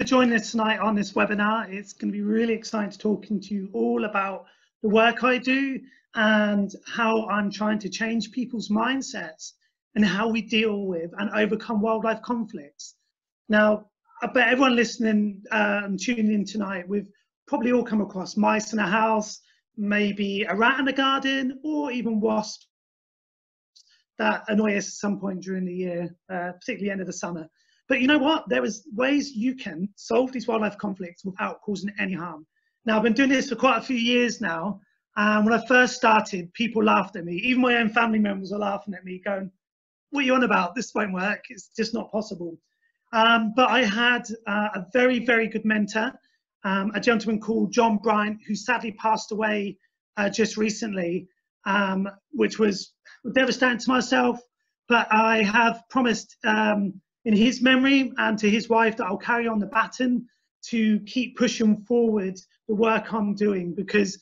for joining us tonight on this webinar. It's going to be really exciting to talking to you all about the work I do and how I'm trying to change people's mindsets and how we deal with and overcome wildlife conflicts. Now, I bet everyone listening and tuning in tonight, we've probably all come across mice in a house, maybe a rat in a garden, or even wasps that annoy us at some point during the year, uh, particularly end of the summer. But you know what? There is ways you can solve these wildlife conflicts without causing any harm. Now, I've been doing this for quite a few years now. And when I first started, people laughed at me. Even my own family members were laughing at me, going, what are you on about? This won't work. It's just not possible. Um, but I had uh, a very, very good mentor, um, a gentleman called John Bryant, who sadly passed away uh, just recently, um, which was devastating to myself. But I have promised um, in his memory and to his wife that I'll carry on the baton to keep pushing forward the work I'm doing because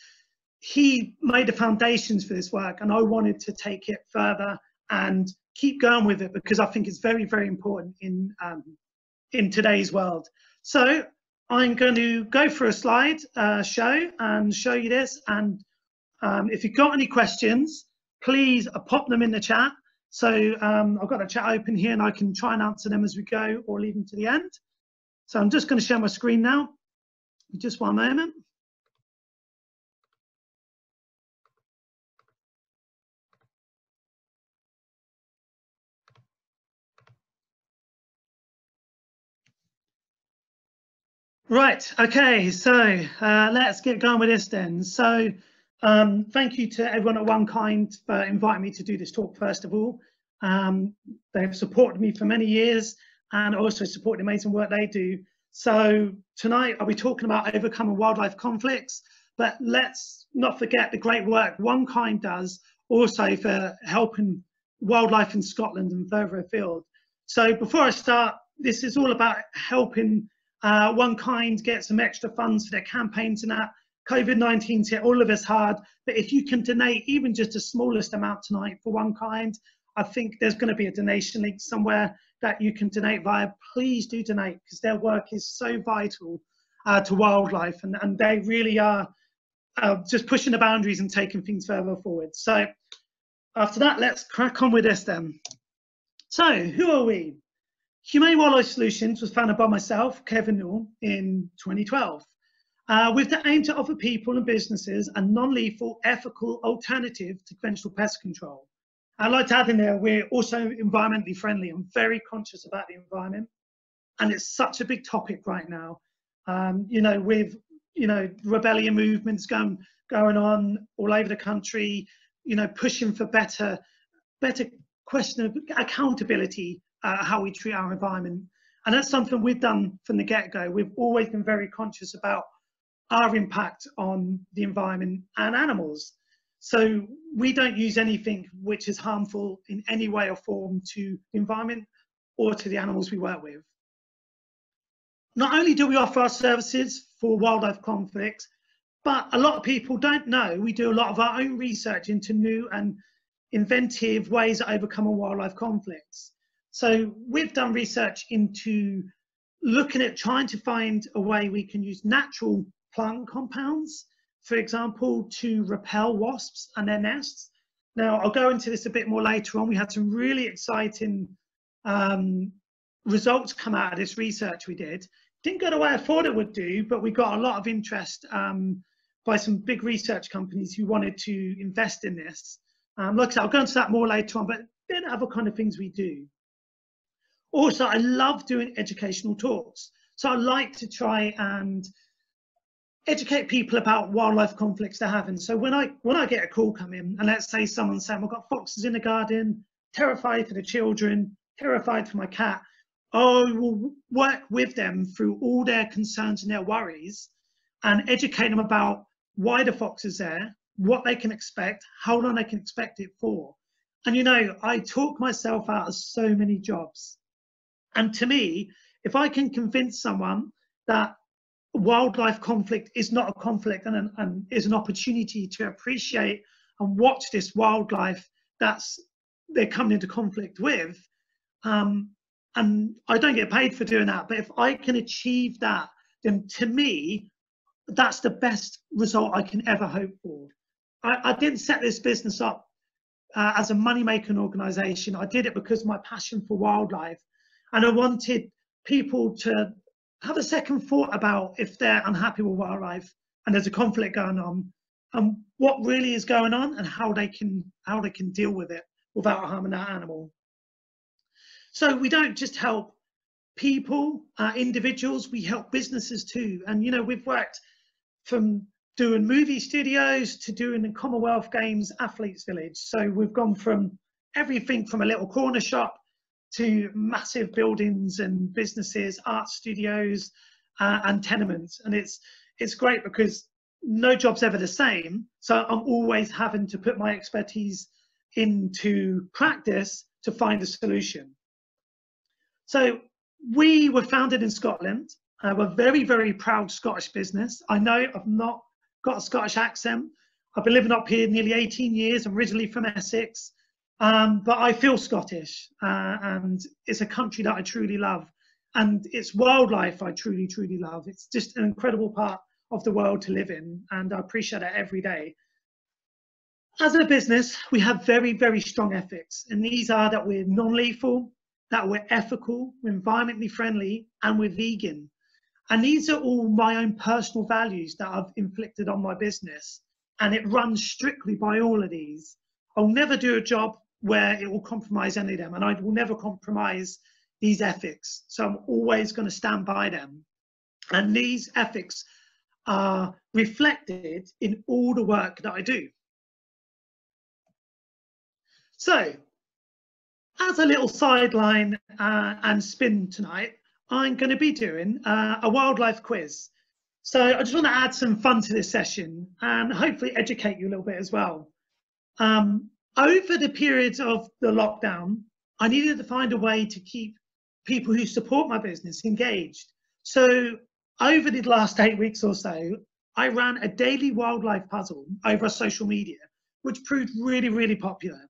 he made the foundations for this work and I wanted to take it further and keep going with it because I think it's very, very important in um, in today's world. So I'm going to go for a slide uh, show and show you this. And um, if you've got any questions, please uh, pop them in the chat. So um, I've got a chat open here and I can try and answer them as we go or leave them to the end. So I'm just going to share my screen now. Just one moment. Right, okay, so uh, let's get going with this then. So um, thank you to everyone at OneKind for inviting me to do this talk, first of all. Um, they've supported me for many years and also support the amazing work they do. So tonight I'll be talking about overcoming wildlife conflicts, but let's not forget the great work OneKind does also for helping wildlife in Scotland and further afield. So before I start, this is all about helping uh, OneKind get some extra funds for their campaigns and that. COVID-19's hit all of us hard, but if you can donate even just the smallest amount tonight for OneKind, I think there's going to be a donation link somewhere that you can donate via. Please do donate because their work is so vital uh, to wildlife and, and they really are uh, just pushing the boundaries and taking things further forward. So after that, let's crack on with this then. So who are we? Humane Wildlife Solutions was founded by myself, Kevin Newell, in 2012, uh, with the aim to offer people and businesses a non-lethal, ethical alternative to conventional pest control. I'd like to add in there, we're also environmentally friendly. I'm very conscious about the environment, and it's such a big topic right now. Um, you know, with you know rebellion movements going going on all over the country, you know, pushing for better better question of accountability uh, how we treat our environment. And that's something we've done from the get-go. We've always been very conscious about our impact on the environment and animals. So we don't use anything which is harmful in any way or form to the environment or to the animals we work with. Not only do we offer our services for wildlife conflicts, but a lot of people don't know we do a lot of our own research into new and inventive ways of overcoming wildlife conflicts. So we've done research into looking at trying to find a way we can use natural plant compounds, for example, to repel wasps and their nests. Now, I'll go into this a bit more later on. We had some really exciting um, results come out of this research we did. Didn't go the way I thought it would do, but we got a lot of interest um, by some big research companies who wanted to invest in this. Um, like I said, I'll go into that more later on, but then other kind of things we do. Also, I love doing educational talks. So I like to try and educate people about wildlife conflicts they're having. So when I when I get a call come in, and let's say someone's saying, I've got foxes in the garden, terrified for the children, terrified for my cat, I will work with them through all their concerns and their worries and educate them about why the fox is there, what they can expect, how long they can expect it for. And you know, I talk myself out of so many jobs. And to me, if I can convince someone that wildlife conflict is not a conflict and, and is an opportunity to appreciate and watch this wildlife that's they're coming into conflict with, um, and I don't get paid for doing that. But if I can achieve that, then to me, that's the best result I can ever hope for. I, I didn't set this business up uh, as a money making organization. I did it because my passion for wildlife, and I wanted people to have a second thought about if they're unhappy with wildlife and there's a conflict going on, and what really is going on and how they can how they can deal with it without harming that animal. So we don't just help people, uh, individuals, we help businesses too. And you know, we've worked from doing movie studios to doing the Commonwealth Games Athletes Village. So we've gone from everything from a little corner shop to massive buildings and businesses, art studios, uh, and tenements. And it's it's great because no job's ever the same. So I'm always having to put my expertise into practice to find a solution. So we were founded in Scotland. Uh, we're very, very proud Scottish business. I know I've not got a Scottish accent. I've been living up here nearly 18 years. I'm originally from Essex, um, but I feel Scottish, uh, and it's a country that I truly love, and it's wildlife I truly, truly love. It's just an incredible part of the world to live in, and I appreciate it every day. As a business, we have very, very strong ethics, and these are that we're non-lethal, that we're ethical, we're environmentally friendly, and we're vegan. And these are all my own personal values that I've inflicted on my business. And it runs strictly by all of these. I'll never do a job where it will compromise any of them. And I will never compromise these ethics. So I'm always going to stand by them. And these ethics are reflected in all the work that I do. So, as a little sideline uh, and spin tonight, I'm going to be doing uh, a wildlife quiz. So I just want to add some fun to this session and hopefully educate you a little bit as well. Um, over the periods of the lockdown, I needed to find a way to keep people who support my business engaged. So over the last eight weeks or so, I ran a daily wildlife puzzle over social media, which proved really, really popular.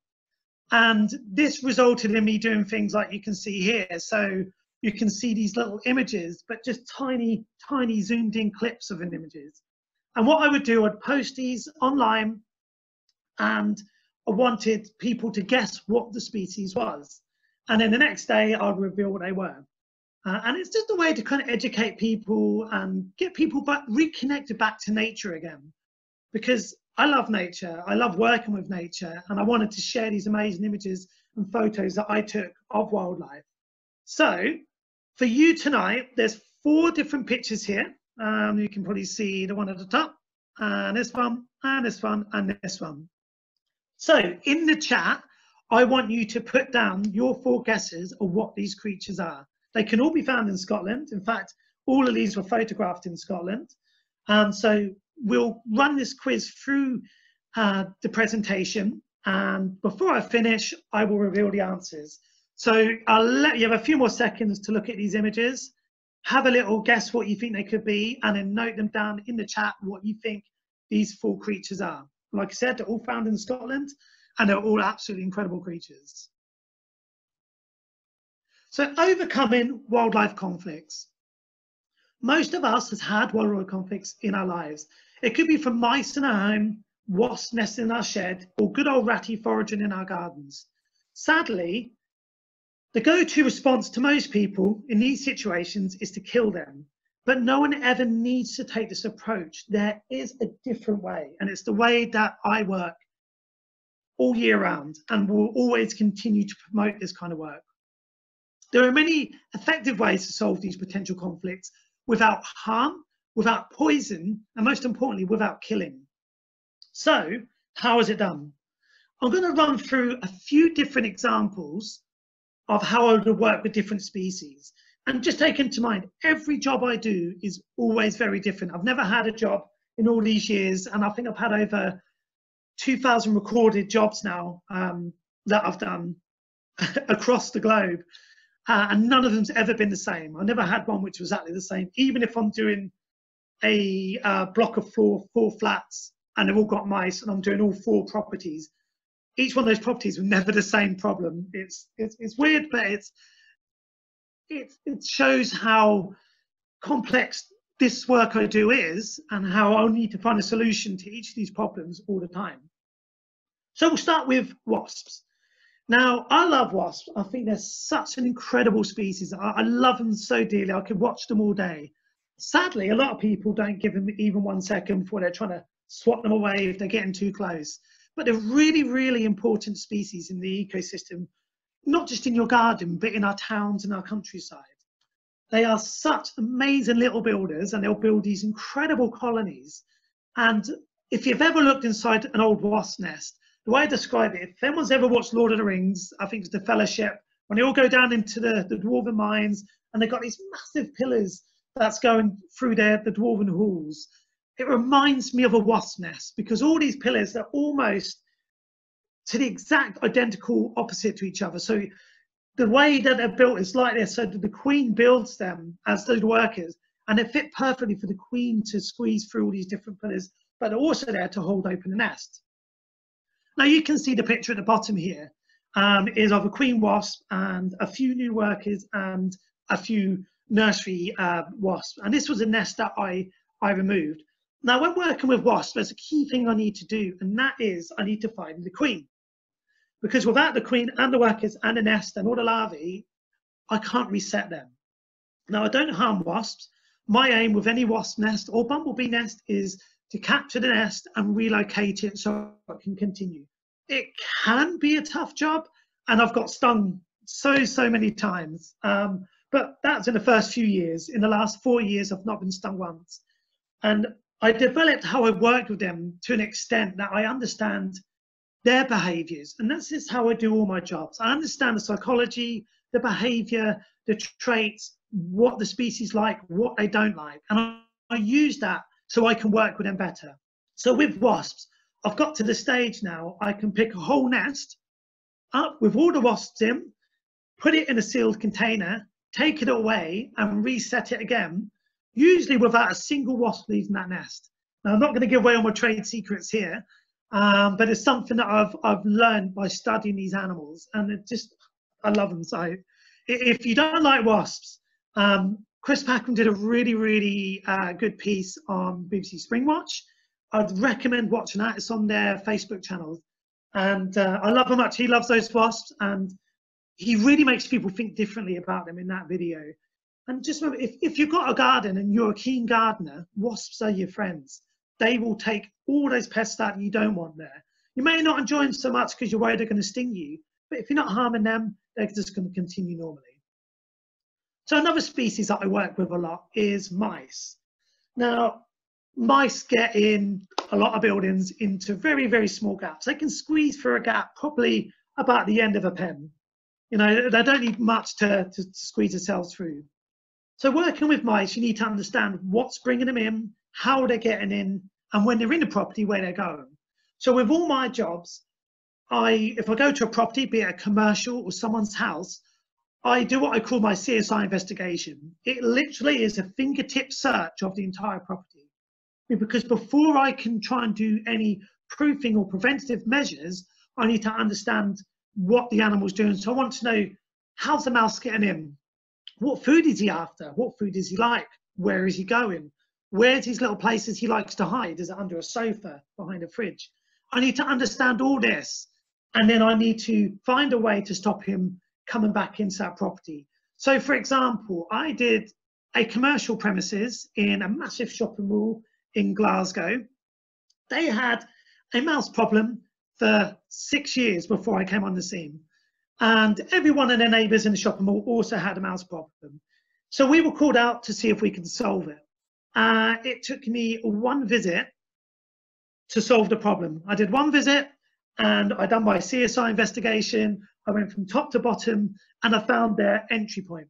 And this resulted in me doing things like you can see here. So you can see these little images, but just tiny, tiny zoomed in clips of an images. And what I would do, I'd post these online and wanted people to guess what the species was. And then the next day I'd reveal what they were. Uh, and it's just a way to kind of educate people and get people back reconnected back to nature again. Because I love nature, I love working with nature, and I wanted to share these amazing images and photos that I took of wildlife. So for you tonight, there's four different pictures here. Um, you can probably see the one at the top, and this one, and this one, and this one. So in the chat, I want you to put down your four guesses of what these creatures are. They can all be found in Scotland. In fact, all of these were photographed in Scotland. Um, so we'll run this quiz through uh, the presentation. And before I finish, I will reveal the answers. So I'll let you have a few more seconds to look at these images, have a little guess what you think they could be, and then note them down in the chat what you think these four creatures are. Like I said, they're all found in Scotland, and they're all absolutely incredible creatures. So overcoming wildlife conflicts. Most of us has had wildlife conflicts in our lives. It could be from mice in our home, wasps nesting in our shed, or good old ratty foraging in our gardens. Sadly, the go-to response to most people in these situations is to kill them, but no one ever needs to take this approach. There is a different way, and it's the way that I work all year round and will always continue to promote this kind of work. There are many effective ways to solve these potential conflicts without harm, without poison, and most importantly, without killing. So, how is it done? I'm going to run through a few different examples of how I would work with different species. And just take into mind, every job I do is always very different. I've never had a job in all these years, and I think I've had over 2,000 recorded jobs now um, that I've done across the globe. Uh, and none of them's ever been the same. I never had one which was exactly the same, even if I'm doing a uh, block of four, four flats and they've all got mice and I'm doing all four properties each one of those properties were never the same problem. It's, it's, it's weird, but it's, it, it shows how complex this work I do is and how I'll need to find a solution to each of these problems all the time. So we'll start with wasps. Now, I love wasps. I think they're such an incredible species. I, I love them so dearly. I could watch them all day. Sadly, a lot of people don't give them even one second before they're trying to swat them away if they're getting too close. But they're really, really important species in the ecosystem, not just in your garden, but in our towns and our countryside. They are such amazing little builders and they'll build these incredible colonies. And if you've ever looked inside an old wasp nest, the way I describe it, if anyone's ever watched Lord of the Rings, I think it's the Fellowship, when they all go down into the, the dwarven mines and they've got these massive pillars that's going through their the dwarven halls. It reminds me of a wasp nest because all these pillars are almost to the exact identical opposite to each other. So the way that they're built is like this. So that the queen builds them as the workers, and they fit perfectly for the queen to squeeze through all these different pillars, but they're also there to hold open the nest. Now you can see the picture at the bottom here um, is of a queen wasp and a few new workers and a few nursery uh, wasps. And this was a nest that I, I removed. Now when working with wasps, there's a key thing I need to do, and that is I need to find the queen because without the queen and the workers and the nest and all the larvae, I can't reset them. Now, I don't harm wasps. My aim with any wasp nest or bumblebee nest is to capture the nest and relocate it so it can continue. It can be a tough job, and I've got stung so, so many times. Um, but that's in the first few years. In the last four years, I've not been stung once. And I developed how I worked with them to an extent that I understand their behaviors. And that's just how I do all my jobs. I understand the psychology, the behavior, the traits, what the species like, what they don't like. And I, I use that so I can work with them better. So with wasps, I've got to the stage now I can pick a whole nest up with all the wasps in, put it in a sealed container, take it away and reset it again, usually without a single wasp leaving that nest. Now, I'm not going to give away all my trade secrets here, um, but it's something that I've I've learned by studying these animals, and it just I love them. So if you don't like wasps, um, Chris Packham did a really really uh, good piece on BBC Springwatch. I'd recommend watching that. It's on their Facebook channel, and uh, I love how much he loves those wasps, and he really makes people think differently about them in that video. And just remember, if, if you've got a garden and you're a keen gardener, wasps are your friends they will take all those pests that you don't want there. You may not enjoy them so much because you're worried they're going to sting you, but if you're not harming them, they're just going to continue normally. So another species that I work with a lot is mice. Now, mice get in a lot of buildings into very, very small gaps. They can squeeze through a gap probably about the end of a pen. You know, they don't need much to, to squeeze themselves through. So working with mice, you need to understand what's bringing them in, how they're getting in, and when they're in the property, where they're going. So with all my jobs, I if I go to a property, be it a commercial or someone's house, I do what I call my CSI investigation. It literally is a fingertip search of the entire property. Because before I can try and do any proofing or preventative measures, I need to understand what the animal's doing. So I want to know how's the mouse getting in? What food is he after? What food is he like? Where is he going? Where's his little places he likes to hide? Is it under a sofa, behind a fridge? I need to understand all this. And then I need to find a way to stop him coming back into that property. So, for example, I did a commercial premises in a massive shopping mall in Glasgow. They had a mouse problem for six years before I came on the scene. And every one of their neighbours in the shopping mall also had a mouse problem. So we were called out to see if we could solve it. Uh, it took me one visit to solve the problem. I did one visit and I done my CSI investigation. I went from top to bottom and I found their entry point.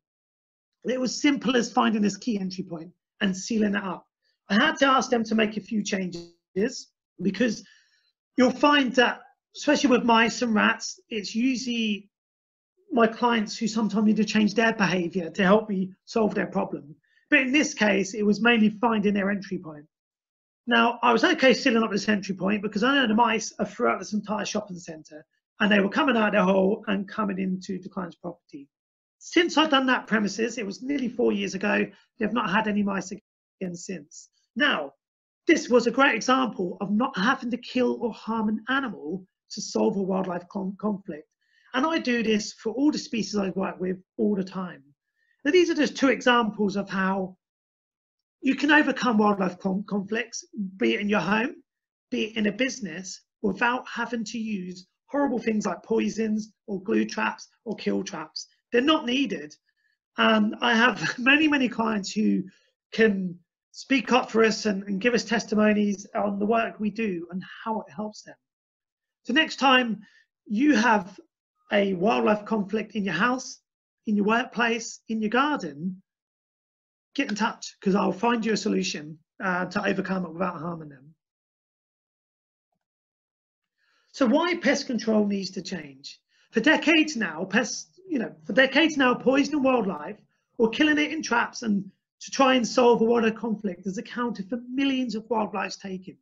It was simple as finding this key entry point and sealing it up. I had to ask them to make a few changes because you'll find that, especially with mice and rats, it's usually my clients who sometimes need to change their behavior to help me solve their problem. But in this case, it was mainly finding their entry point. Now, I was okay sealing up this entry point because I know the mice are throughout this entire shopping centre and they were coming out of their hole and coming into the client's property. Since I've done that premises, it was nearly four years ago, they've not had any mice again since. Now, this was a great example of not having to kill or harm an animal to solve a wildlife con conflict. And I do this for all the species I work with all the time. Now, these are just two examples of how you can overcome wildlife con conflicts, be it in your home, be it in a business, without having to use horrible things like poisons or glue traps or kill traps. They're not needed. And I have many, many clients who can speak up for us and, and give us testimonies on the work we do and how it helps them. So next time you have a wildlife conflict in your house, in your workplace, in your garden, get in touch because I'll find you a solution uh, to overcome it without harming them. So why pest control needs to change? For decades now, pests, you know, for decades now, poisoning wildlife or killing it in traps and to try and solve a water conflict has accounted for millions of wildlife taken.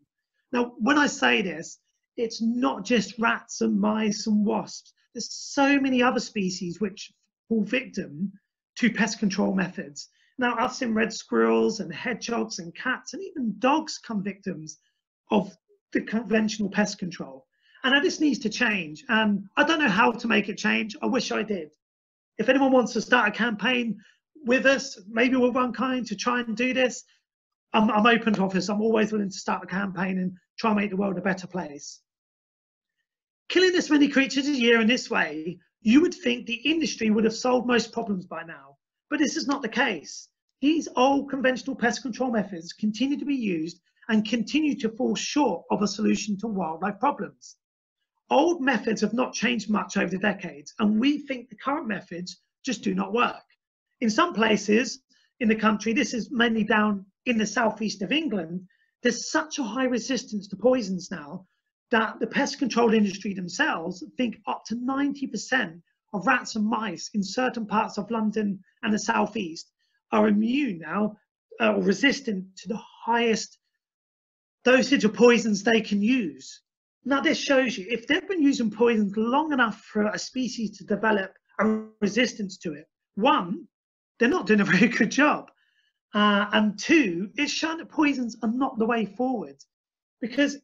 Now, when I say this, it's not just rats and mice and wasps. There's so many other species which fall victim to pest control methods. Now, I've seen red squirrels and hedgehogs and cats and even dogs come victims of the conventional pest control. And this needs to change. And I don't know how to make it change. I wish I did. If anyone wants to start a campaign with us, maybe with OneKind to try and do this, I'm, I'm open to offers. I'm always willing to start a campaign and try and make the world a better place. Killing this many creatures a year in this way, you would think the industry would have solved most problems by now. But this is not the case. These old conventional pest control methods continue to be used and continue to fall short of a solution to wildlife problems. Old methods have not changed much over the decades, and we think the current methods just do not work. In some places in the country, this is mainly down in the southeast of England, there's such a high resistance to poisons now that the pest control industry themselves think up to 90% of rats and mice in certain parts of London and the southeast are immune now uh, or resistant to the highest dosage of poisons they can use. Now, this shows you if they've been using poisons long enough for a species to develop a resistance to it, one, they're not doing a very good job. Uh, and two, it's shown that poisons are not the way forward. Because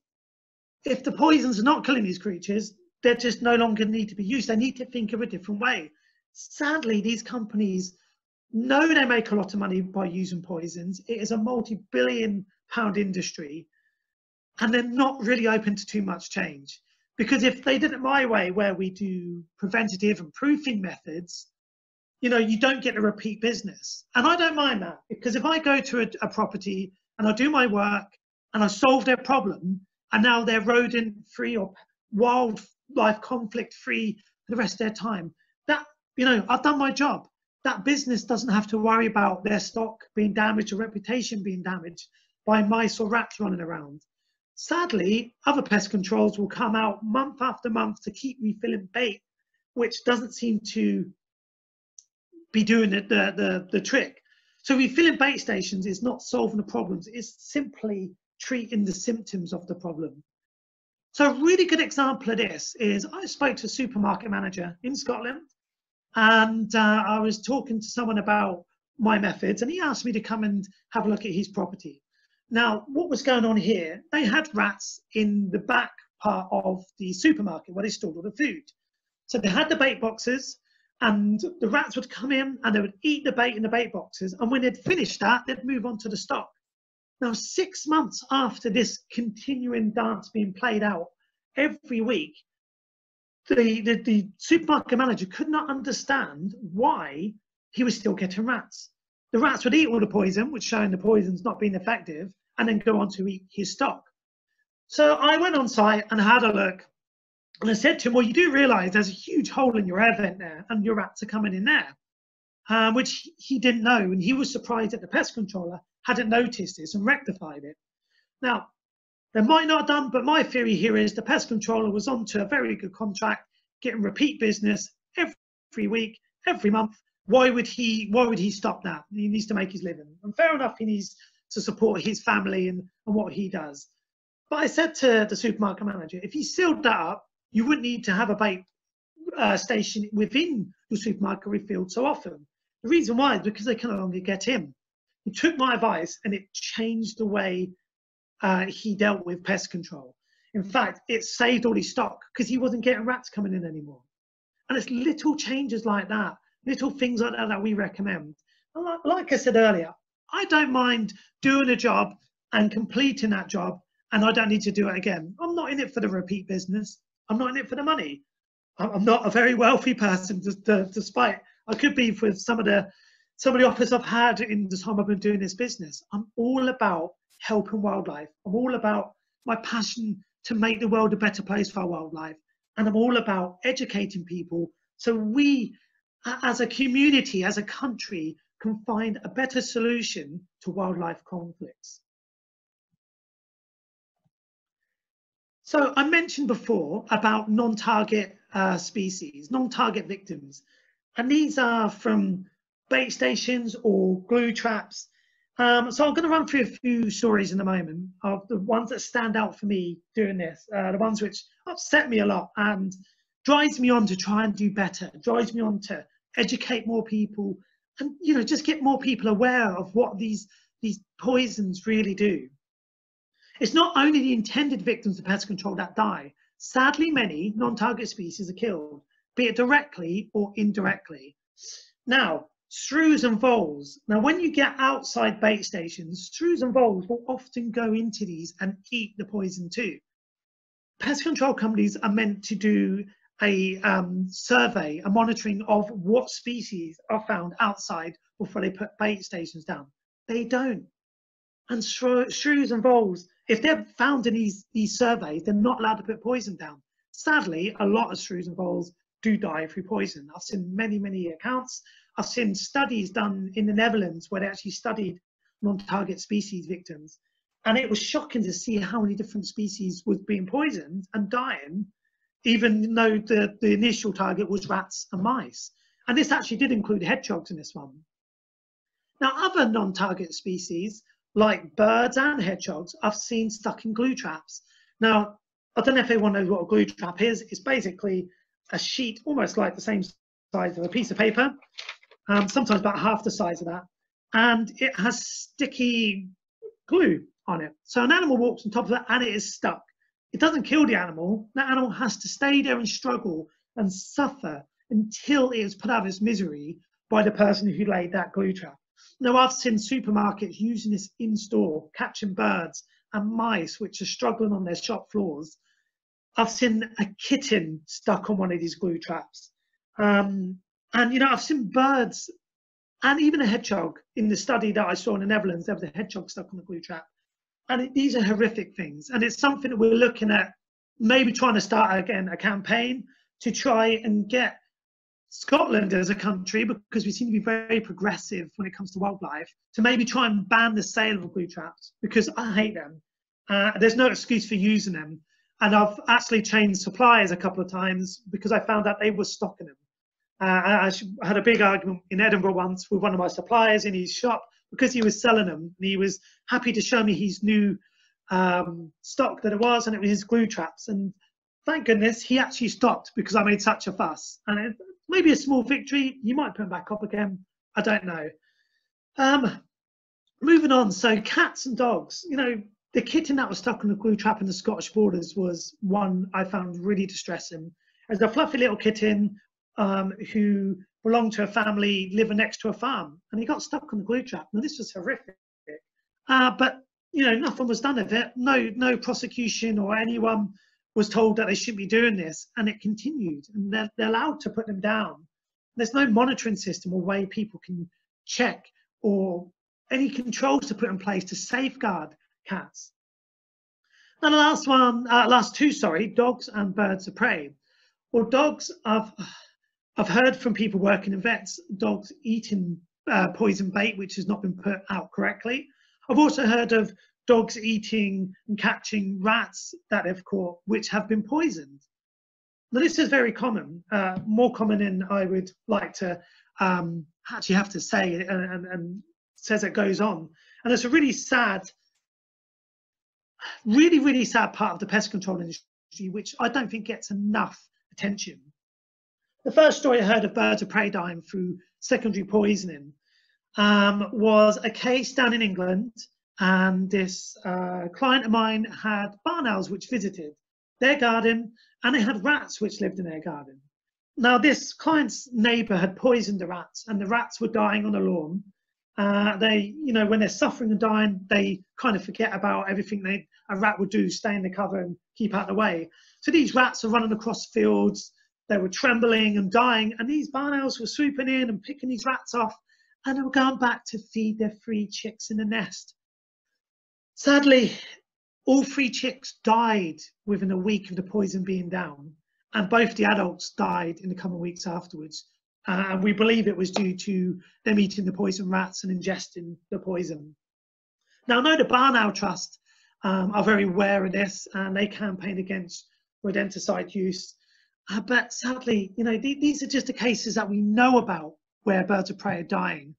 if the poisons are not killing these creatures, they just no longer need to be used. They need to think of a different way. Sadly, these companies know they make a lot of money by using poisons. It is a multi-billion pound industry and they're not really open to too much change. Because if they did it my way, where we do preventative and proofing methods, you know, you don't get a repeat business. And I don't mind that because if I go to a, a property and I do my work and I solve their problem, and now they're rodent free or wildlife conflict free for the rest of their time. That, you know, I've done my job. That business doesn't have to worry about their stock being damaged or reputation being damaged by mice or rats running around. Sadly, other pest controls will come out month after month to keep refilling bait, which doesn't seem to be doing the, the, the, the trick. So refilling bait stations is not solving the problems, it's simply treating the symptoms of the problem. So a really good example of this is I spoke to a supermarket manager in Scotland and uh, I was talking to someone about my methods and he asked me to come and have a look at his property. Now, what was going on here? They had rats in the back part of the supermarket where they stored all the food. So they had the bait boxes and the rats would come in and they would eat the bait in the bait boxes. And when they'd finished that, they'd move on to the stock. Now, six months after this continuing dance being played out every week, the, the, the supermarket manager could not understand why he was still getting rats. The rats would eat all the poison, which showing the poison's not being effective, and then go on to eat his stock. So I went on site and had a look. And I said to him, Well, you do realize there's a huge hole in your air vent there, and your rats are coming in there, um, which he didn't know. And he was surprised at the pest controller hadn't noticed this and rectified it. Now, they might not have done, but my theory here is the pest controller was onto a very good contract, getting repeat business every week, every month. Why would he? Why would he stop that? He needs to make his living, and fair enough, he needs to support his family and, and what he does. But I said to the supermarket manager, if he sealed that up, you wouldn't need to have a bait uh, station within your supermarket refilled so often. The reason why is because they can no longer get in. He took my advice and it changed the way uh, he dealt with pest control. In fact, it saved all his stock because he wasn't getting rats coming in anymore. And it's little changes like that, little things like that that we recommend. Like, like I said earlier, I don't mind doing a job and completing that job and I don't need to do it again. I'm not in it for the repeat business. I'm not in it for the money. I'm not a very wealthy person, despite I could be with some of the some of the offers I've had in the time I've been doing this business. I'm all about helping wildlife. I'm all about my passion to make the world a better place for wildlife, and I'm all about educating people so we, as a community, as a country, can find a better solution to wildlife conflicts. So I mentioned before about non-target uh, species, non-target victims, and these are from bait stations or glue traps. Um, so I'm going to run through a few stories in a moment of the ones that stand out for me doing this, uh, the ones which upset me a lot and drives me on to try and do better, drives me on to educate more people and you know just get more people aware of what these these poisons really do. It's not only the intended victims of pest control that die. Sadly, many non-target species are killed, be it directly or indirectly. Now, shrews and voles. Now, when you get outside bait stations, shrews and voles will often go into these and eat the poison too. Pest control companies are meant to do a um, survey, a monitoring of what species are found outside before they put bait stations down. They don't. And shrews and voles if they're found in these, these surveys, they're not allowed to put poison down. Sadly, a lot of shrews and voles do die through poison. I've seen many, many accounts. I've seen studies done in the Netherlands where they actually studied non-target species victims. And it was shocking to see how many different species was being poisoned and dying, even though the, the initial target was rats and mice. And this actually did include hedgehogs in this one. Now, other non-target species like birds and hedgehogs, I've seen stuck in glue traps. Now, I don't know if anyone knows what a glue trap is. It's basically a sheet almost like the same size of a piece of paper, um, sometimes about half the size of that, and it has sticky glue on it. So an animal walks on top of it and it is stuck. It doesn't kill the animal. That animal has to stay there and struggle and suffer until it is put out of its misery by the person who laid that glue trap. Now, I've seen supermarkets using this in store, catching birds and mice which are struggling on their shop floors. I've seen a kitten stuck on one of these glue traps. Um, and, you know, I've seen birds and even a hedgehog in the study that I saw in the Netherlands. There was a hedgehog stuck on the glue trap. And it, these are horrific things. And it's something that we're looking at, maybe trying to start again a campaign to try and get Scotland as a country, because we seem to be very progressive when it comes to wildlife, to maybe try and ban the sale of glue traps because I hate them. Uh, there's no excuse for using them. And I've actually changed suppliers a couple of times because I found out they were stocking them. Uh, I had a big argument in Edinburgh once with one of my suppliers in his shop because he was selling them and he was happy to show me his new um, stock that it was and it was his glue traps. And thank goodness he actually stopped because I made such a fuss. And it, maybe a small victory. You might put them back up again. I don't know. Um, moving on. So cats and dogs. You know, the kitten that was stuck on the glue trap in the Scottish borders was one I found really distressing. As a fluffy little kitten um, who belonged to a family living next to a farm, and he got stuck on the glue trap. Now this was horrific. Uh, but you know, nothing was done of it. No, no prosecution or anyone was told that they shouldn't be doing this, and it continued. And they're, they're allowed to put them down. There's no monitoring system or way people can check or any controls to put in place to safeguard cats. And the last one, uh, last two, sorry, dogs and birds of prey. Well, dogs, I've, I've heard from people working in vets, dogs eating uh, poison bait, which has not been put out correctly. I've also heard of dogs eating and catching rats that they've caught which have been poisoned. Now, this is very common, uh, more common than I would like to um, actually have to say, and, and, and says it goes on. And it's a really sad, really, really sad part of the pest control industry, which I don't think gets enough attention. The first story I heard of birds of prey dying through secondary poisoning um, was a case down in England, and this uh, client of mine had barn owls which visited their garden, and they had rats which lived in their garden. Now, this client's neighbour had poisoned the rats, and the rats were dying on the lawn. Uh, they, you know, when they're suffering and dying, they kind of forget about everything they a rat would do, stay in the cover and keep out of the way. So these rats are running across fields. They were trembling and dying, and these barn owls were swooping in and picking these rats off, and they were going back to feed their three chicks in the nest. Sadly, all three chicks died within a week of the poison being down, and both the adults died in the coming weeks afterwards. Uh, and we believe it was due to them eating the poison rats and ingesting the poison. Now, I know the Barn Owl Trust um, are very aware of this and they campaign against rodenticide use. Uh, but sadly, you know, th these are just the cases that we know about where birds of prey are dying,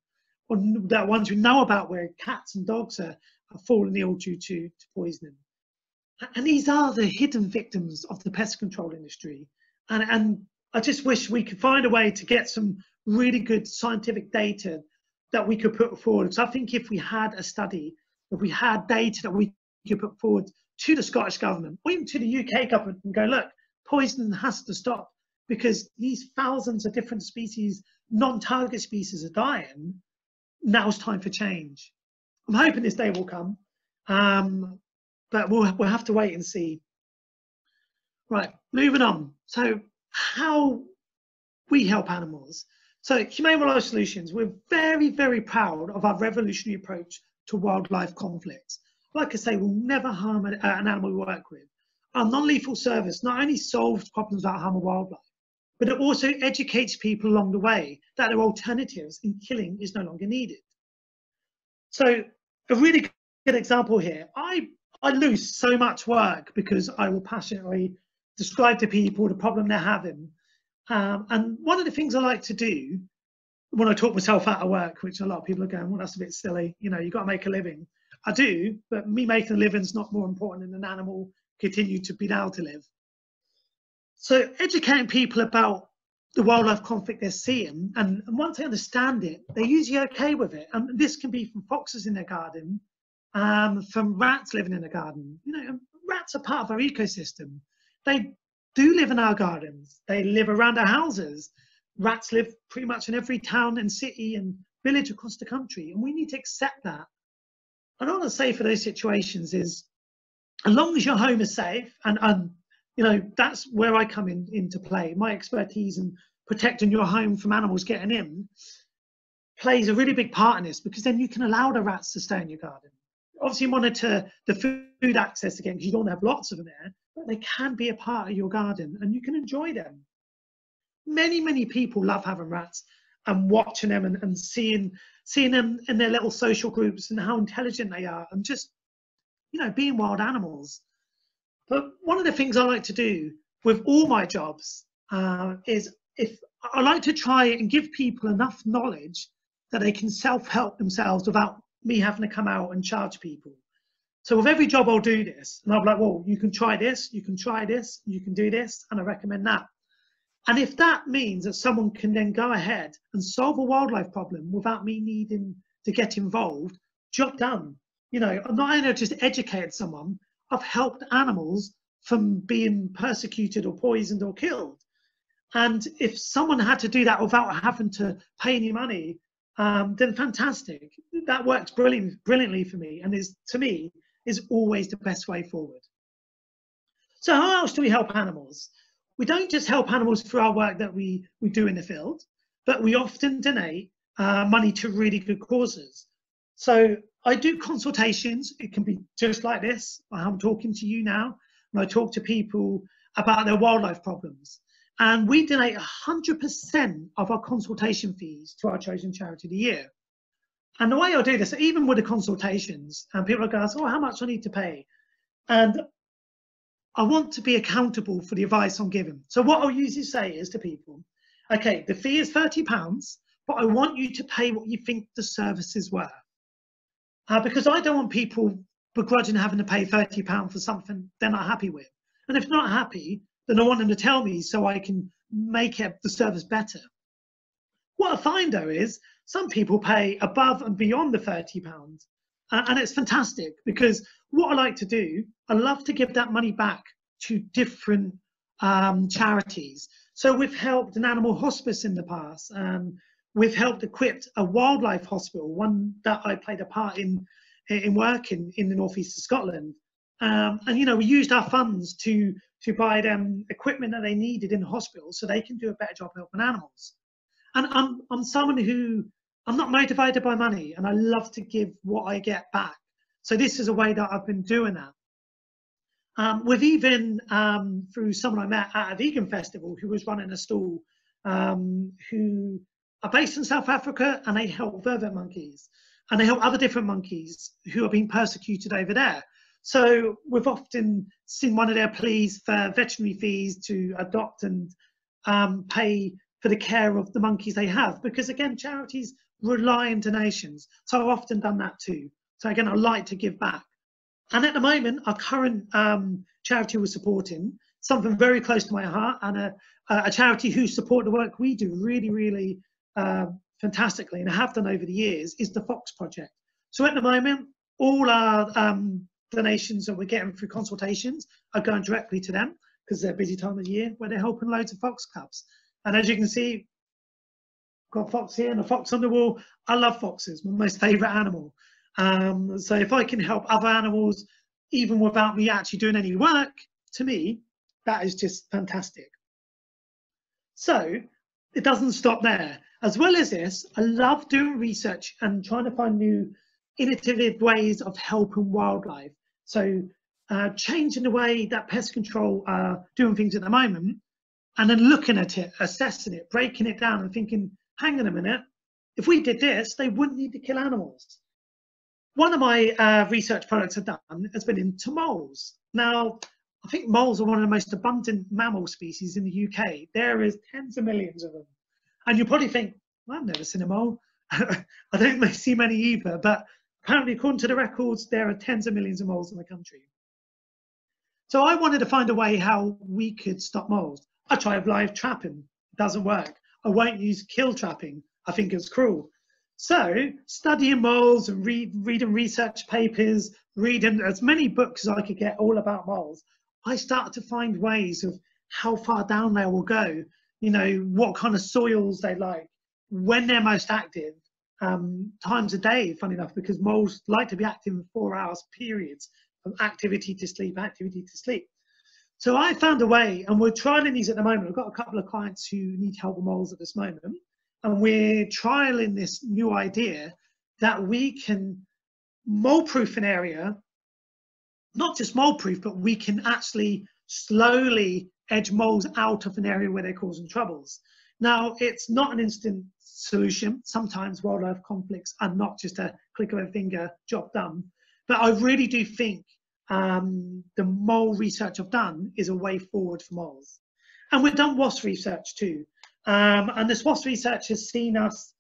or the ones we know about where cats and dogs are, are falling ill due to, to poisoning. And these are the hidden victims of the pest control industry. And, and I just wish we could find a way to get some really good scientific data that we could put forward. So I think if we had a study, if we had data that we could put forward to the Scottish government or even to the UK government and go, look, poisoning has to stop because these thousands of different species, non-target species are dying. Now's time for change. I'm hoping this day will come, um, but we'll, we'll have to wait and see. Right, moving on. So how we help animals. So Humane Wildlife Solutions, we're very, very proud of our revolutionary approach to wildlife conflicts. Like I say, we'll never harm an, an animal we work with. Our non-lethal service not only solves problems about harm wildlife, but it also educates people along the way that there are alternatives and killing is no longer needed. So a really good example here, I, I lose so much work because I will passionately describe to people the problem they're having. Um, and one of the things I like to do when I talk myself out of work, which a lot of people are going, well, that's a bit silly. You know, you've got to make a living. I do, but me making a living is not more important than an animal continue to be able to live. So educating people about the wildlife conflict they're seeing, and, and once they understand it, they're usually okay with it. And this can be from foxes in their garden, um, from rats living in the garden. You know, rats are part of our ecosystem. They do live in our gardens. They live around our houses. Rats live pretty much in every town and city and village across the country, and we need to accept that. And all I say for those situations is, as long as your home is safe, and, and you know that's where I come in into play. My expertise in protecting your home from animals getting in plays a really big part in this because then you can allow the rats to stay in your garden. Obviously, monitor the food access again because you don't have lots of them there, but they can be a part of your garden and you can enjoy them. Many, many people love having rats and watching them and, and seeing seeing them in their little social groups and how intelligent they are and just you know being wild animals. But one of the things I like to do with all my jobs uh, is if I like to try and give people enough knowledge that they can self-help themselves without me having to come out and charge people. So with every job I'll do this, and I'll be like, well, you can try this, you can try this, you can do this, and I recommend that. And if that means that someone can then go ahead and solve a wildlife problem without me needing to get involved, job done. You know, I'm not only just educated someone, I've helped animals from being persecuted or poisoned or killed. And if someone had to do that without having to pay any money, um, then fantastic. That works brilliant, brilliantly for me and is, to me, is always the best way forward. So how else do we help animals? We don't just help animals through our work that we, we do in the field, but we often donate uh, money to really good causes. So I do consultations. It can be just like this. I'm talking to you now, and I talk to people about their wildlife problems. And we donate 100% of our consultation fees to our chosen charity of the year. And the way I do this, even with the consultations, and people are going, oh, how much I need to pay? And I want to be accountable for the advice I'm giving. So what I'll usually say is to people, okay, the fee is £30, but I want you to pay what you think the service is worth. Uh, because I don't want people begrudging having to pay £30 for something they're not happy with. And if not happy, then I want them to tell me so I can make it, the service better. What I find though is some people pay above and beyond the £30 uh, and it's fantastic because what I like to do, I love to give that money back to different um, charities. So we've helped an animal hospice in the past. Um, we've helped equip a wildlife hospital, one that I played a part in in working in the northeast of Scotland. Um, and you know, we used our funds to to buy them equipment that they needed in the hospital so they can do a better job helping animals. And I'm I'm someone who I'm not motivated by money, and I love to give what I get back. So this is a way that I've been doing that. Um, with even um, through someone I met at a vegan festival who was running a stall um, who are based in South Africa and they help vervet monkeys and they help other different monkeys who are being persecuted over there. So we've often seen one of their pleas for veterinary fees to adopt and um, pay for the care of the monkeys they have because again charities rely on donations. So I've often done that too. So again, I like to give back. And at the moment, our current um, charity we're supporting, something very close to my heart, and a, a charity who support the work we do really, really uh, fantastically, and have done over the years, is the Fox Project. So at the moment, all our um, donations that we're getting through consultations are going directly to them because they're busy time of year where they're helping loads of fox cubs. And as you can see, got fox here and a fox on the wall. I love foxes, my most favourite animal. Um, so if I can help other animals, even without me actually doing any work, to me, that is just fantastic. So it doesn't stop there. As well as this, I love doing research and trying to find new innovative ways of helping wildlife. So uh, changing the way that pest control are doing things at the moment, and then looking at it, assessing it, breaking it down and thinking, hang on a minute, if we did this, they wouldn't need to kill animals one of my uh, research projects I've done has been into moles. Now, I think moles are one of the most abundant mammal species in the UK. There is tens of millions of them. And you probably think, well, I've never seen a mole. I don't see many either, but apparently according to the records, there are tens of millions of moles in the country. So I wanted to find a way how we could stop moles. I tried live trapping, it doesn't work. I won't use kill trapping. I think it's cruel. So studying moles and read, reading research papers, reading as many books as I could get all about moles, I started to find ways of how far down they will go, you know, what kind of soils they like, when they're most active, um, times a day, funny enough, because moles like to be active in four hours periods from activity to sleep, activity to sleep. So I found a way, and we're trialing these at the moment. I've got a couple of clients who need help with moles at this moment and we're trialing this new idea that we can mole proof an area, not just mole proof, but we can actually slowly edge moles out of an area where they're causing troubles. Now, it's not an instant solution. Sometimes wildlife conflicts are not just a click of a finger, job done. But I really do think um, the mole research I've done is a way forward for moles. And we've done wasp research too. Um, and this WASP research has seen us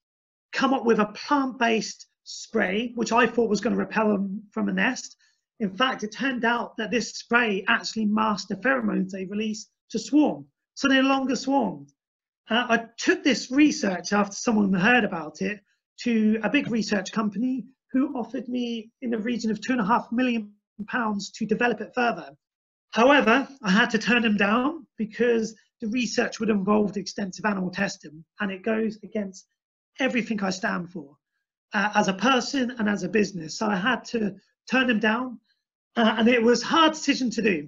come up with a plant-based spray, which I thought was going to repel them from a nest. In fact, it turned out that this spray actually masked the pheromones they release to swarm, so they no longer swarmed. Uh, I took this research after someone heard about it to a big research company who offered me in the region of two and a half million pounds to develop it further. However, I had to turn them down because the research would involve extensive animal testing and it goes against everything I stand for uh, as a person and as a business. So I had to turn them down uh, and it was a hard decision to do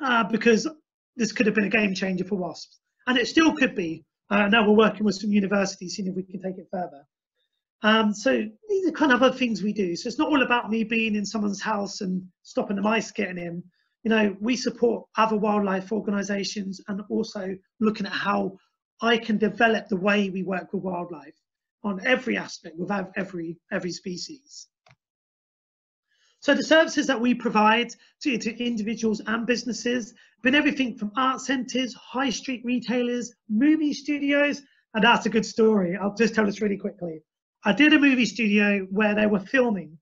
uh, because this could have been a game changer for WASPs and it still could be. Uh, now we're working with some universities, seeing if we can take it further. Um, so these are kind of other things we do. So it's not all about me being in someone's house and stopping the mice getting in you know, we support other wildlife organisations and also looking at how I can develop the way we work with wildlife on every aspect with every every species. So the services that we provide to, to individuals and businesses have been everything from art centres, high street retailers, movie studios, and that's a good story. I'll just tell this really quickly. I did a movie studio where they were filming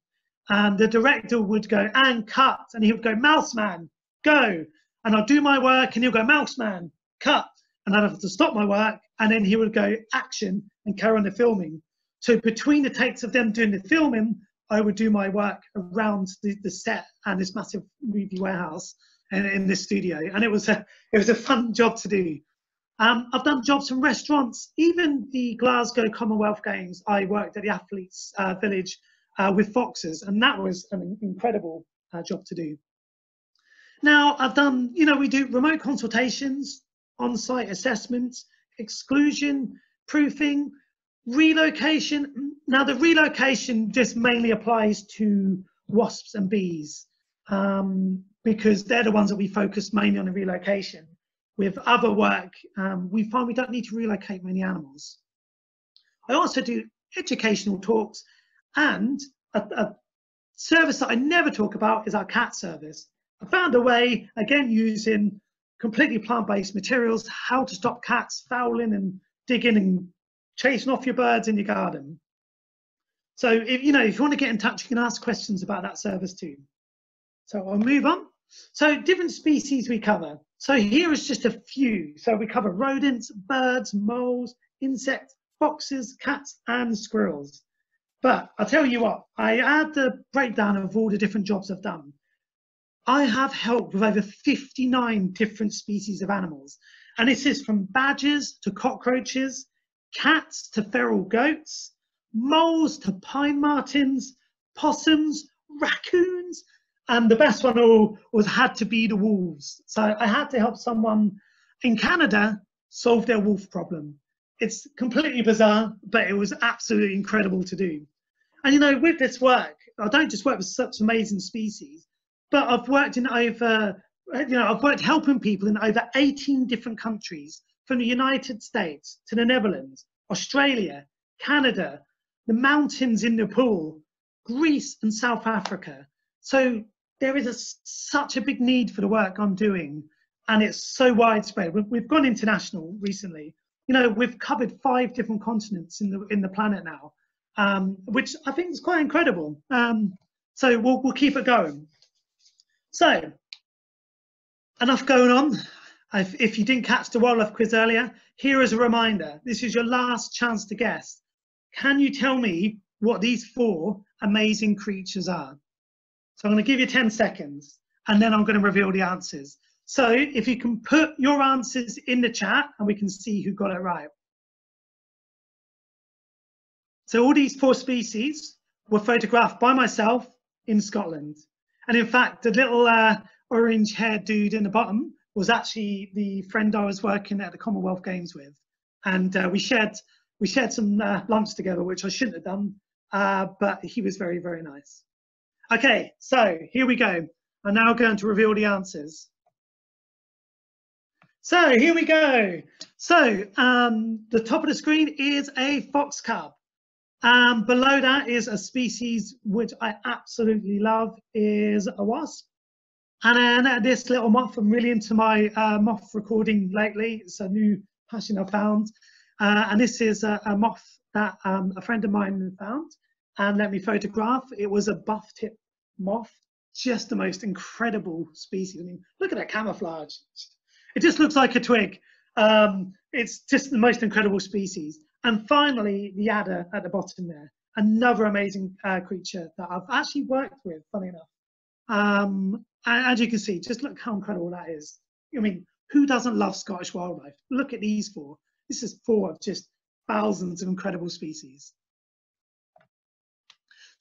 and the director would go and cut and he would go mouse man go and I'll do my work and he'll go mouse man cut and I'd have to stop my work, and then he would go action and carry on the filming. So between the takes of them doing the filming, I would do my work around the, the set and this massive movie warehouse and in this studio, and it was a it was a fun job to do. Um, I've done jobs in restaurants, even the Glasgow Commonwealth Games. I worked at the Athletes uh, Village uh, with foxes, and that was an incredible uh, job to do. Now, I've done, you know, we do remote consultations, on site assessments, exclusion, proofing, relocation. Now, the relocation just mainly applies to wasps and bees um, because they're the ones that we focus mainly on the relocation. With other work, um, we find we don't need to relocate many animals. I also do educational talks and a, a service that I never talk about is our cat service. I found a way, again, using completely plant-based materials, how to stop cats fouling and digging and chasing off your birds in your garden. So if you know, if you want to get in touch, you can ask questions about that service too. So I'll move on. So different species we cover. So here is just a few. So we cover rodents, birds, moles, insects, foxes, cats, and squirrels. But I'll tell you what, I add the breakdown of all the different jobs I've done. I have helped with over 59 different species of animals. And this is from badgers to cockroaches, cats to feral goats, moles to pine martens, possums, raccoons, and the best one all was had to be the wolves. So I had to help someone in Canada solve their wolf problem. It's completely bizarre, but it was absolutely incredible to do. And you know, with this work, I don't just work with such amazing species, but I've worked in over, you know, I've worked helping people in over 18 different countries, from the United States to the Netherlands, Australia, Canada, the mountains in Nepal, Greece, and South Africa. So there is a, such a big need for the work I'm doing, and it's so widespread. We've, we've gone international recently. You know, we've covered five different continents in the in the planet now, um, which I think is quite incredible. Um, so we'll, we'll keep it going. So, enough going on. If, you didn't catch the wildlife quiz earlier, here is a reminder. This is your last chance to guess. Can you tell me what these four amazing creatures are? So I'm going to give you 10 seconds and then I'm going to reveal the answers. So if you can put your answers in the chat and we can see who got it right. So all these four species were photographed by myself in Scotland. And in fact, the little uh, orange haired dude in the bottom was actually the friend I was working at the Commonwealth Games with. And uh, we shared we shared some uh, lunch together, which I shouldn't have done, uh, but he was very, very nice. Okay, so here we go. I'm now going to reveal the answers. So here we go. So um, the top of the screen is a fox cub. Um, below that is a species which I absolutely love is a wasp. And then uh, this little moth, I'm really into my uh, moth recording lately. It's a new passion I found. Uh, and this is a, a moth that um, a friend of mine found and let me photograph. It was a buff tip moth, just the most incredible species. I mean, look at that camouflage. It just looks like a twig. Um, it's just the most incredible species. And finally, the adder at the bottom there, another amazing uh, creature that I've actually worked with, funny enough. Um, as you can see, just look how incredible that is. I mean, who doesn't love Scottish wildlife? Look at these four. This is four of just thousands of incredible species.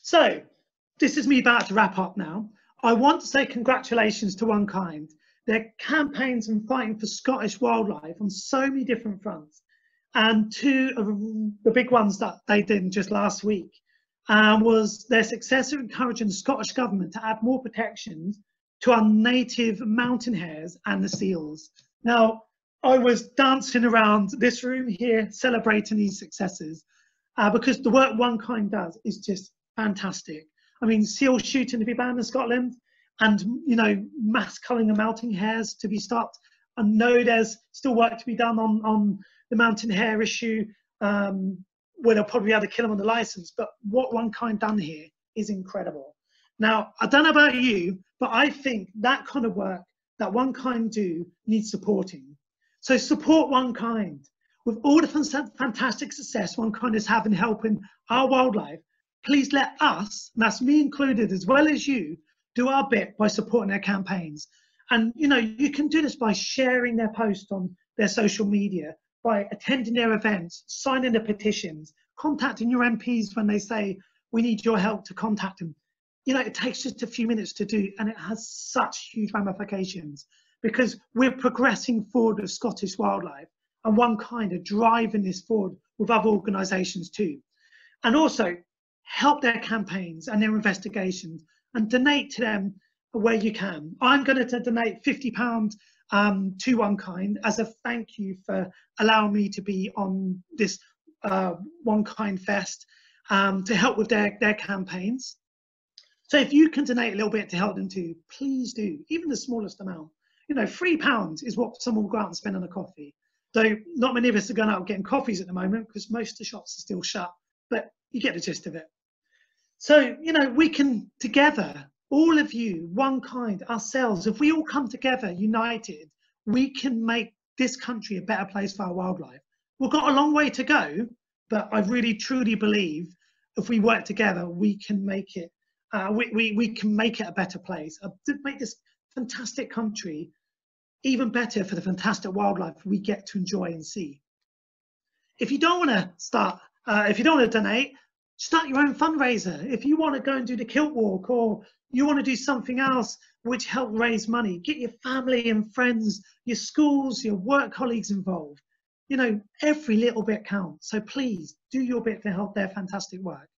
So this is me about to wrap up now. I want to say congratulations to OneKind. Their campaigns and fighting for Scottish wildlife on so many different fronts and two of the big ones that they did just last week um, was their success of encouraging the Scottish government to add more protections to our native mountain hares and the seals. Now, I was dancing around this room here celebrating these successes uh, because the work OneKind does is just fantastic. I mean, seal shooting to be banned in Scotland and, you know, mass culling of mountain hares to be stopped. I know there's still work to be done on, on the mountain hare issue, um, where they'll probably have to kill them on the license. But what OneKind done here is incredible. Now, I don't know about you, but I think that kind of work that OneKind do needs supporting. So support OneKind. With all the fantastic success OneKind is having helping our wildlife, please let us, and that's me included as well as you, do our bit by supporting their campaigns. And you know, you can do this by sharing their posts on their social media, by attending their events, signing the petitions, contacting your MPs when they say we need your help to contact them. You know, it takes just a few minutes to do, and it has such huge ramifications because we're progressing forward with Scottish wildlife and one kind of driving this forward with other organisations too. And also help their campaigns and their investigations and donate to them where you can. I'm going to donate £50 um, to OneKind as a thank you for allowing me to be on this uh, OneKind Fest um, to help with their, their campaigns. So if you can donate a little bit to help them too, please do, even the smallest amount. You know, three pounds is what someone will go out and spend on a coffee. Though not many of us are going out getting coffees at the moment because most of the shops are still shut, but you get the gist of it. So, you know, we can together, all of you, OneKind, ourselves, if we all come together united, we can make this country a better place for our wildlife. We've got a long way to go, but I really truly believe if we work together, we can make it. Uh, we, we, we can make it a better place, uh, make this fantastic country even better for the fantastic wildlife we get to enjoy and see. If you don't want to start, uh, if you don't want to donate, start your own fundraiser. If you want to go and do the kilt walk or you want to do something else which help raise money, get your family and friends, your schools, your work colleagues involved. You know, every little bit counts. So please do your bit to help their fantastic work.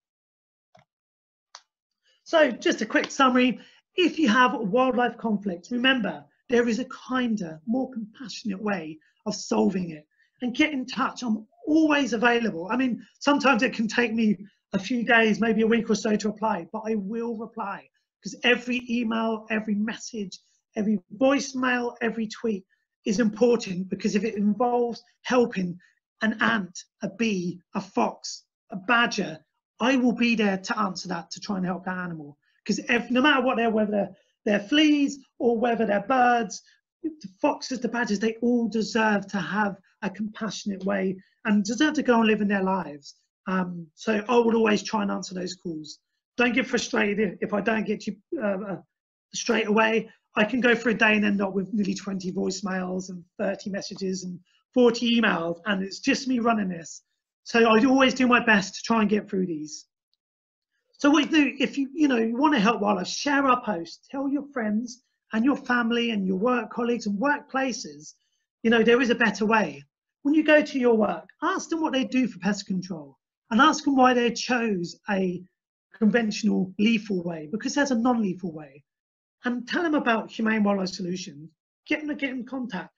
So just a quick summary. If you have wildlife conflicts, remember, there is a kinder, more compassionate way of solving it. And get in touch. I'm always available. I mean, sometimes it can take me a few days, maybe a week or so to reply, but I will reply because every email, every message, every voicemail, every tweet is important because if it involves helping an ant, a bee, a fox, a badger, I will be there to answer that to try and help that animal. Because if no matter what they're, whether they're they're fleas or whether they're birds, the foxes, the badgers, they all deserve to have a compassionate way and deserve to go and live in their lives. Um, so I would always try and answer those calls. Don't get frustrated if I don't get you uh, uh, straight away. I can go for a day and end up with nearly 20 voicemails and 30 messages and 40 emails, and it's just me running this. So I always do my best to try and get through these. So what you do, if you, you know, you want to help wildlife, share our posts, tell your friends and your family and your work colleagues and workplaces, you know, there is a better way. When you go to your work, ask them what they do for pest control and ask them why they chose a conventional lethal way because there's a non-lethal way and tell them about Humane Wildlife Solutions. Get them to get in contact.